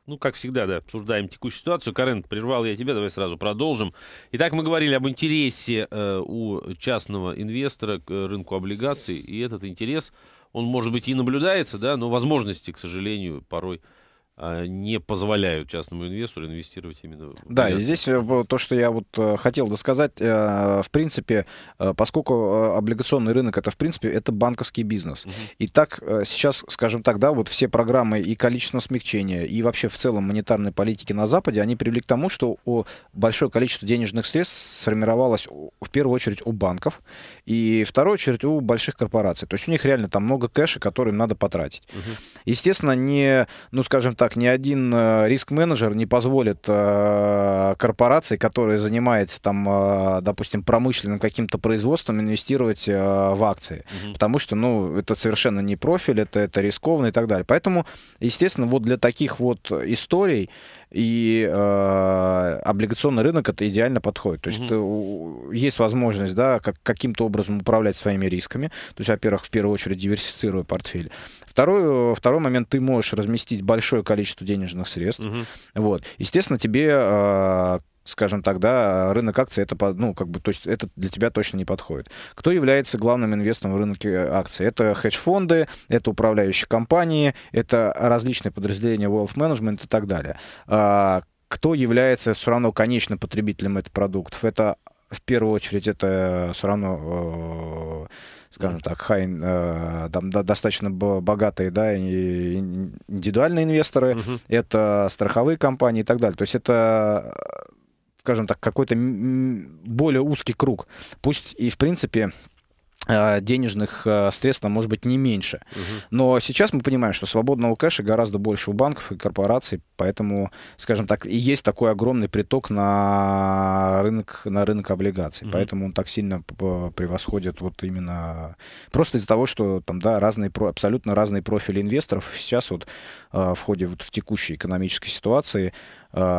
S1: Ну, как всегда, да, обсуждаем текущую ситуацию. Карен, прервал я тебя, давай сразу продолжим. Итак, мы говорили об интересе э, у частного инвестора к рынку облигаций, и этот интерес, он, может быть, и наблюдается, да, но возможности, к сожалению, порой не позволяют частному инвестору инвестировать именно в
S2: Да, и здесь э, то, что я вот э, хотел досказать, э, в принципе, поскольку облигационный рынок это, в принципе, это банковский бизнес. Угу. И так сейчас, скажем так, да, вот все программы и количество смягчения, и вообще в целом монетарной политики на Западе, они привели к тому, что большое количество денежных средств сформировалось в первую очередь у банков, и в вторую очередь у больших корпораций. То есть у них реально там много кэша, который им надо потратить. Угу. Естественно, не, ну, скажем так, ни один э, риск-менеджер не позволит э, корпорации, которая занимается там, э, допустим, промышленным каким-то производством, инвестировать в акции. Угу. Потому что, ну, это совершенно не профиль, это, это рискованно и так далее. Поэтому, естественно, вот для таких вот историй и э, облигационный рынок это идеально подходит. То есть угу. есть возможность, да, как, каким-то образом управлять своими рисками. То есть, во-первых, в первую очередь диверсифицируя портфель. Второй, второй момент, ты можешь разместить большое количество денежных средств. Угу. Вот. Естественно, тебе э, скажем так, да, рынок акций это, ну, как бы, то есть это для тебя точно не подходит. Кто является главным инвестором в рынке акций? Это хедж-фонды, это управляющие компании, это различные подразделения wealth management и так далее. А, кто является все равно конечным потребителем этих продуктов? Это в первую очередь это все равно скажем так, хай, э, там, достаточно богатые, да, индивидуальные инвесторы, uh-huh. это страховые компании и так далее. То есть это скажем так, какой-то более узкий круг. Пусть и, в принципе, денежных а, средств может быть не меньше. Угу. Но сейчас мы понимаем, что свободного кэша гораздо больше у банков и корпораций, поэтому, скажем так, и есть такой огромный приток на рынок, на рынок облигаций. Угу. Поэтому он так сильно превосходит вот именно просто из-за того, что там, да, разные, абсолютно разные профили инвесторов сейчас вот в ходе вот в текущей экономической ситуации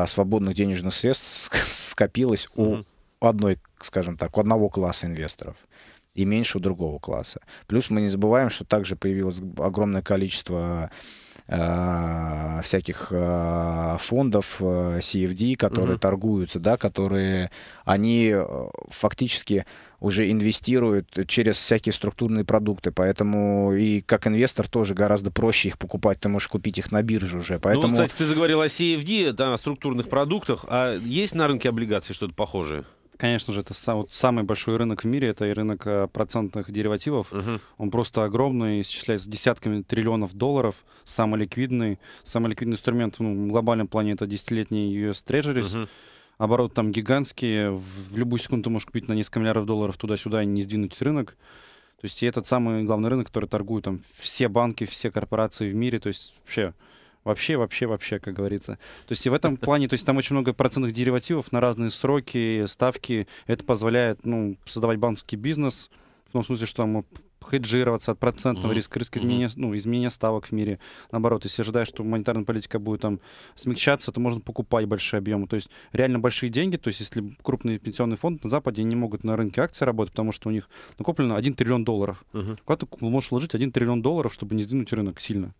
S2: свободных денежных средств скопилось угу. у одной, скажем так, у одного класса инвесторов и меньше у другого класса. Плюс мы не забываем, что также появилось огромное количество э, всяких э, фондов э, CFD, которые угу. торгуются, да, которые они э, фактически уже инвестируют через всякие структурные продукты, поэтому и как инвестор тоже гораздо проще их покупать, ты можешь купить их на бирже уже. Поэтому... Ну,
S1: кстати, ты заговорил о CFD, да, о структурных продуктах, а есть на рынке облигаций что-то похожее?
S3: Конечно же, это сам, вот самый большой рынок в мире, это и рынок э, процентных деривативов. Uh-huh. Он просто огромный, исчисляется десятками триллионов долларов, самый ликвидный. Самый ликвидный инструмент ну, в глобальном плане это десятилетний US Treasuries. Uh-huh. Оборот там гигантские, в любую секунду ты можешь купить на несколько миллиардов долларов туда-сюда и не сдвинуть рынок. То есть и этот самый главный рынок, который торгуют там все банки, все корпорации в мире, то есть вообще Вообще, вообще, вообще, как говорится. То есть и в этом плане, то есть там очень много процентных деривативов на разные сроки, ставки. Это позволяет, ну, создавать банковский бизнес, в том смысле, что там хеджироваться от процентного mm-hmm. риска, риска изменения, mm-hmm. ну, изменения ставок в мире. Наоборот, если ожидаешь, что монетарная политика будет там смягчаться, то можно покупать большие объемы. То есть реально большие деньги, то есть если крупный пенсионный фонд на Западе не могут на рынке акций работать, потому что у них накоплено 1 триллион долларов. Mm-hmm. Куда ты можешь вложить 1 триллион долларов, чтобы не сдвинуть рынок сильно?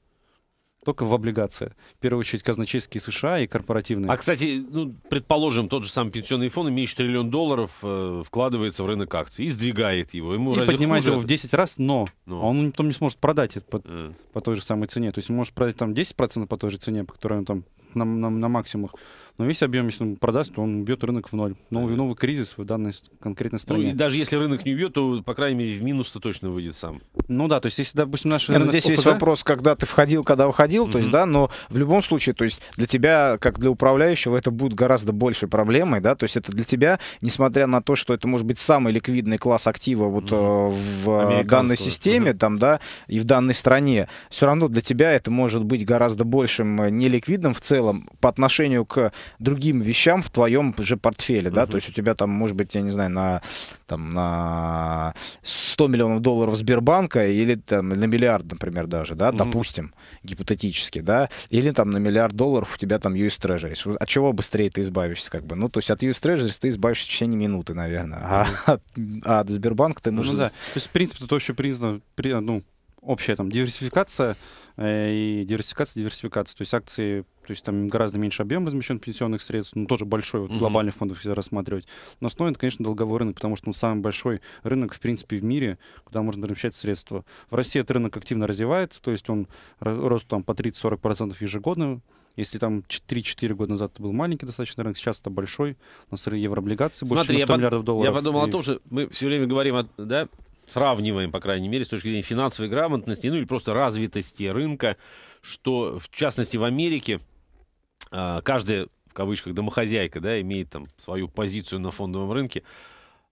S3: Только в облигации. В первую очередь казначейские США и корпоративные.
S1: А, кстати, ну, предположим, тот же самый пенсионный фонд, имеющий триллион долларов, э, вкладывается в рынок акций и сдвигает его.
S3: Ему и поднимает его в 10 раз, но, но. он потом не сможет продать это по, а. по той же самой цене. То есть он может продать там 10% по той же цене, по которой он там на, на, на максимумах. Но весь объем, если он продаст, то он убьет рынок в ноль. Новый, новый кризис в данной конкретной ну, стране.
S1: Ну, и даже если рынок не убьет, то, по крайней мере, в минус-то точно выйдет сам.
S3: Ну да, то есть если, допустим, наш
S2: Нет, ну, рынок... Здесь ОФЗ... есть вопрос, когда ты входил, когда выходил, mm-hmm. то есть, да, но в любом случае, то есть для тебя, как для управляющего, это будет гораздо большей проблемой, да, то есть это для тебя, несмотря на то, что это может быть самый ликвидный класс актива вот mm-hmm. в данной системе, mm-hmm. там, да, и в данной стране, все равно для тебя это может быть гораздо большим э, неликвидным в целом по отношению к другим вещам, в твоем же портфеле, uh-huh. да, то есть у тебя там, может быть, я не знаю, на, там, на 100 миллионов долларов Сбербанка или там на миллиард, например, даже, да, uh-huh. допустим, гипотетически, да, или там на миллиард долларов у тебя там US Treasuries. От чего быстрее ты избавишься, как бы? Ну, то есть от US Treasuries ты избавишься в течение минуты, наверное, а, uh-huh. от, а от Сбербанка ты можешь...
S3: Ну, да, то есть, в принципе, это вообще признано, ну, общая там диверсификация и диверсификация, диверсификация. То есть акции, то есть там гораздо меньше объем размещен пенсионных средств, ну тоже большой, вот,
S1: Мгм.
S3: глобальный фонд если рассматривать. Но основной это, конечно, долговой рынок, потому что он самый большой рынок, в принципе, в мире, куда можно размещать средства. В России этот рынок активно развивается, то есть он ро- рос там по 30-40% ежегодно. Если там 3-4 года назад это был маленький достаточно рынок, сейчас это большой. У нас еврооблигации больше,
S1: Смотри, я
S3: 100
S1: под-
S3: миллиардов долларов.
S1: Я подумал
S3: И-
S1: о том, что мы все время говорим, о, да, сравниваем, по крайней мере, с точки зрения финансовой грамотности, ну или просто развитости рынка, что, в частности, в Америке а, каждая, в кавычках, домохозяйка, да, имеет там свою позицию на фондовом рынке,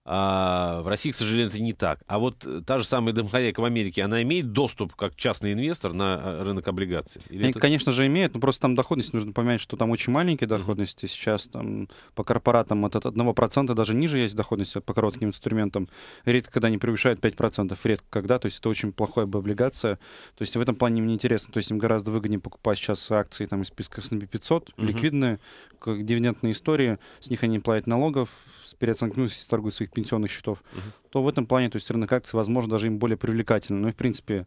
S1: а в России, к сожалению, это не так. А вот э, та же самая домохозяйка в Америке, она имеет доступ как частный инвестор на э, рынок облигаций? Или
S3: Они,
S1: это-
S3: конечно же, имеют, но просто там доходность, нужно поменять, что там очень маленькие доходности. Сейчас там по корпоратам от 1% даже ниже есть доходность по коротким инструментам. Редко когда не превышает 5%, редко когда, то есть это очень плохая бы облигация. То есть в этом плане им не интересно. То есть им гораздо выгоднее покупать сейчас акции там из списка S&P 500,
S1: Мгм.
S3: ликвидные, как дивидендные истории, с них они не платят налогов, с переоценкой, ну, торгуют своих пенсионных счетов,
S1: Мгм.
S3: то в этом плане, то есть рынок акций, возможно, даже им более привлекательный. Ну и, в принципе,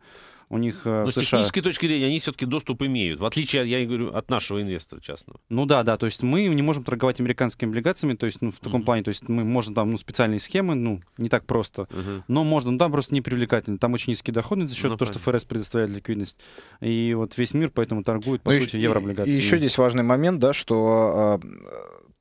S3: у них э,
S1: Но
S3: в
S1: с
S3: США...
S1: технической точки зрения они все-таки доступ имеют, в отличие, я говорю, от нашего инвестора частного.
S3: Ну да, да, то есть мы не можем торговать американскими облигациями, то есть ну, в таком
S1: Мгм.
S3: плане, то есть мы можем там ну, специальные схемы, ну не так просто,
S1: Мгм.
S3: но можно, но там просто не привлекательно, там очень низкие доходы за счет
S1: Ну,
S3: того, что. ФРС предоставляет ликвидность, и вот весь мир поэтому торгует по
S2: Ну,
S3: сути
S2: и-
S3: еврооблигациями.
S2: И еще здесь важный момент, да, что э,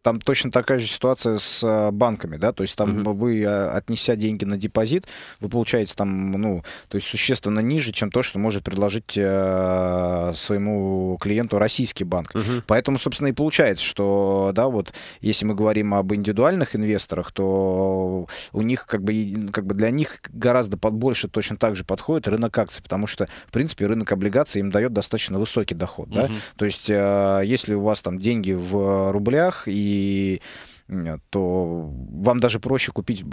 S2: там точно такая же ситуация с э, банками, да, то есть там
S1: Мгм.
S2: вы, э, отнеся деньги на депозит, вы получаете там, ну, то есть существенно ниже, чем то, что может предложить э, своему клиенту российский банк.
S1: Мгм.
S2: Поэтому, собственно, и получается, что, да, вот, если мы говорим об индивидуальных инвесторах, то у них, как бы, и- как бы для них гораздо под больше точно так же подходит рынок акций, потому что, в принципе, рынок облигаций им дает достаточно высокий доход, да.
S1: Мгм.
S2: То есть, э, если у вас там деньги в рублях и то вам даже проще купить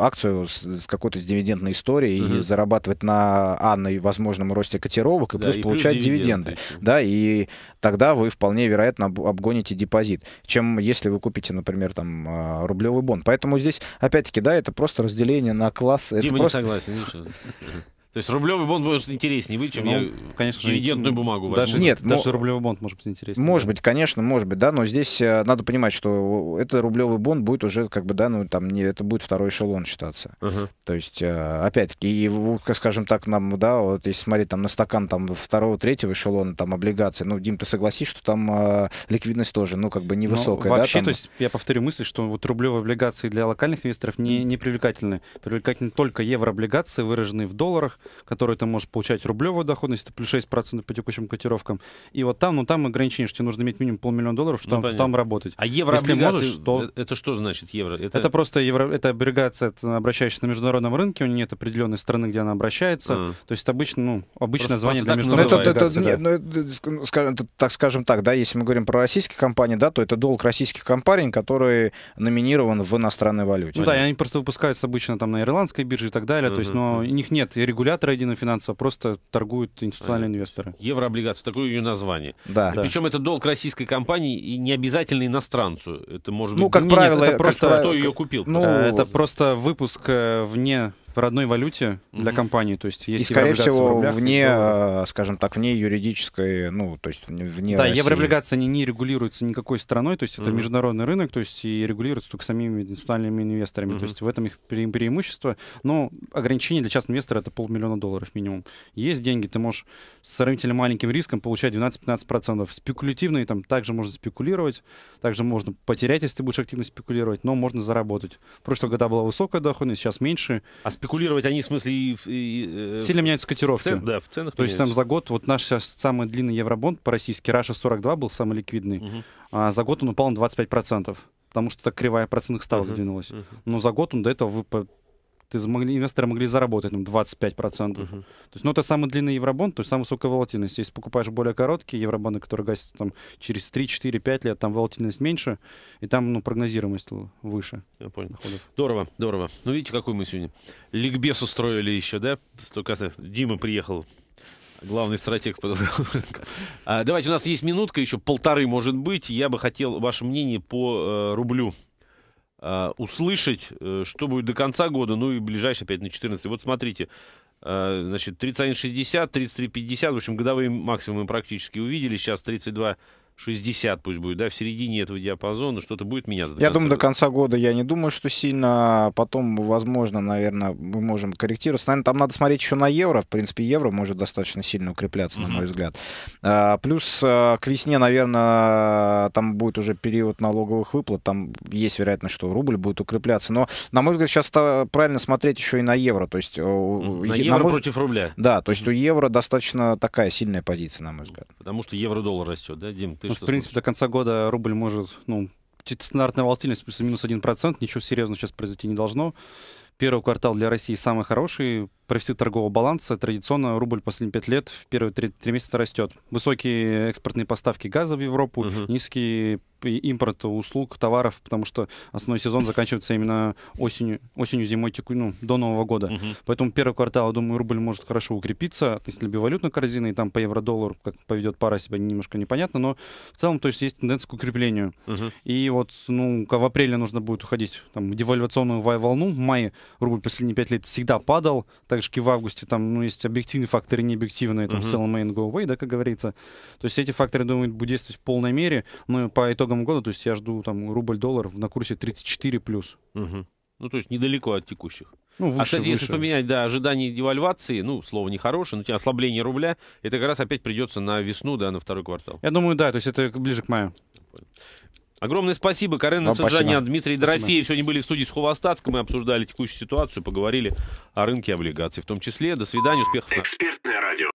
S2: акцию с, какой-то дивидендной историей
S1: Мгм.
S2: и зарабатывать на А, на возможном росте котировок, и
S1: Да,
S2: плюс
S1: и
S2: получать
S1: дивиденды
S2: дивиденды.
S1: еще.
S2: Да, и тогда вы вполне вероятно об- обгоните депозит, чем если вы купите, например, там а, рублевый бон. Поэтому здесь, опять-таки, да, это просто разделение на классы. Это
S1: Дима
S2: просто-
S1: не согласен. То есть рублевый бонд будет интереснее быть, чем
S3: Ну,
S1: я
S3: конечно же,
S1: дивидендную бумагу
S3: даже,
S1: возьму.
S2: Нет,
S3: даже рублевый бонд может быть интереснее.
S2: Может
S3: да.
S2: быть, конечно, может быть, да, но здесь э, надо понимать, что это рублевый бон будет уже, как бы, да, ну, там, не, это будет второй эшелон считаться.
S1: Ага.
S2: То есть, э, опять-таки, и, скажем так, нам, да, вот если смотреть там на стакан там второго, третьего эшелона, там, облигаций, ну, Дим, ты согласись, что там э, ликвидность тоже, ну, как бы
S3: Ну,
S2: невысокая,
S3: вообще,
S2: да, там...
S3: то есть я повторю мысль, что вот рублевые облигации для локальных инвесторов не, не привлекательны. Привлекательны только еврооблигации, выраженные в долларах, которые ты можешь получать рублевую доходность, это плюс 6% по текущим котировкам. И вот там, ну там ограничение, что тебе нужно иметь минимум полмиллиона долларов,
S1: Ну,
S3: чтобы там,
S1: понятно.
S3: там работать.
S1: А еврооблигации,
S3: можешь, то-
S1: это что значит евро? Это,
S3: Это просто евро, это облигация, это обращаешься на международном рынке, у нее нет определенной страны, где она обращается.
S1: А.
S3: То есть это обычно, ну, обычное
S1: Просто-
S3: название
S1: просто
S3: для
S1: так
S2: Ну,
S3: международной
S2: это, это-
S3: облигации,
S2: не-
S3: да.
S2: ну, это, ск- скажем, это, так скажем так, да, если мы говорим про российские компании, да, то это долг российских компаний, который номинирован в иностранной валюте.
S3: Ну да, и они просто выпускаются обычно там на ирландской бирже и так далее. То есть, но у них нет и регулятора единого финансового, просто торгуют институциональные инвесторы.
S1: Еврооблигация, такое ее название.
S2: Да.
S3: Да.
S1: Причем это долг российской компании и не обязательно иностранцу. Это может быть...
S2: Ну, как
S3: нет,
S2: правило,
S3: это
S2: как
S3: просто
S1: Кто ее купил?
S2: ну,
S3: Э, Это просто выпуск э, вне в родной валюте для компании. То есть,
S2: И,
S3: есть
S2: скорее
S3: в
S2: всего,
S3: рублях, и
S2: вне,
S3: долларах.
S2: э, скажем так, вне юридической, ну, то есть вне
S3: Да,
S2: России.
S3: еврооблигации они не регулируются никакой страной, то есть это
S1: Мгм.
S3: международный рынок, то есть и регулируются только самими институциональными инвесторами.
S1: Мгм.
S3: То есть в этом их пре- преимущество. Но ограничение для частного инвестора это полмиллиона долларов минимум. Есть деньги, ты можешь с сравнительно маленьким риском получать 12-15%. Спекулятивные там также можно спекулировать, также можно потерять, если ты будешь активно спекулировать, но можно заработать. В прошлые года была высокая доходность, сейчас меньше.
S1: А спекулировать они, в смысле... И, и, э,
S3: Сильно меняются котировки.
S1: цен- да, в ценах
S3: То есть там
S1: меняются.
S3: за год, вот наш сейчас самый длинный евробонд по-российски, Раша 42 был самый ликвидный,
S1: Мгм,
S3: а за год он упал на 25%, потому что так кривая процентных ставок
S1: Мгм.
S3: сдвинулась.
S1: мгм,
S3: Но за год он до этого ты смогли, инвесторы могли заработать там 25%.
S1: мгм.
S3: То есть, ну, это самый длинный евробонд, то есть самая высокая волатильность. Если покупаешь более короткие евробонды, которые гасятся там через 3, 4, 5 лет, там волатильность меньше, и там, ну, прогнозируемость выше
S1: Я понял.
S3: доходов.
S1: Здорово, здорово. Ну, видите, какой мы сегодня ликбез устроили еще, да? Столько Дима приехал, главный стратег. А, Давайте, у нас есть минутка, еще полторы, может быть. Я бы хотел ваше мнение по э, рублю. Э, услышать, э, что будет до конца года, ну и ближайший опять на 14. Вот смотрите, э, значит, 31,60, 33,50, в общем, годовые максимумы практически увидели, сейчас 32 60 пусть будет, да, в середине этого диапазона что-то будет меняться.
S2: я думаю, года. до конца года я не думаю, что сильно. Потом, возможно, наверное, мы можем корректироваться. Наверное, там надо смотреть еще на евро. В принципе, евро может достаточно сильно укрепляться, mm-hmm. на мой взгляд. А, плюс а, к весне, наверное, там будет уже период налоговых выплат. Там есть вероятность, что рубль будет укрепляться. Но, на мой взгляд, сейчас правильно смотреть еще и на евро. То есть,
S1: mm-hmm. на евро мой... против рубля.
S2: Да, то есть mm-hmm. у евро достаточно такая сильная позиция, на мой взгляд.
S1: Потому что евро-доллар растет, да, Дим?
S3: Ты ну, в принципе, до конца года рубль может, ну, стандартная волатильность плюс-минус 1%, ничего серьезного сейчас произойти не должно. Первый квартал для России самый хороший, профицит торгового баланса. Традиционно рубль последние пять лет в первые три, три месяца растет. Высокие экспортные поставки газа в Европу, uh-huh. низкий импорт услуг, товаров, потому что основной сезон заканчивается именно осенью, осенью зимой, теку, ну, до Нового года. Uh-huh. Поэтому первый квартал, я думаю, рубль может хорошо укрепиться относительно бивалютной корзины, и там по евро-доллару, как поведет пара себя, немножко непонятно, но в целом, то есть, есть тенденция к укреплению. Uh-huh. И вот, ну, в апреле нужно будет уходить там, в девальвационную волну. В мае рубль последние пять лет всегда падал, так же, в августе, там, ну, есть объективные факторы, не объективные, там, uh-huh. sell main, go away, да, как говорится. То есть эти факторы, думаю, будут действовать в полной мере, но по итогам года, то есть я жду там рубль-доллар на курсе 34 плюс.
S1: Uh-huh. Ну, то есть недалеко от текущих.
S3: Ну, выше,
S1: а, кстати,
S3: выше.
S1: если поменять, да, ожидание девальвации, ну, слово нехорошее, но тем ослабление рубля, это как раз опять придется на весну, да, на второй квартал.
S3: Я думаю, да, то есть это ближе к маю.
S1: Огромное спасибо, Карен Саджанян, Дмитрий. Дорофеев. Сегодня были в студии Сховостатска. Мы обсуждали текущую ситуацию, поговорили о рынке облигаций в том числе. До свидания, успехов.
S4: Экспертное радио.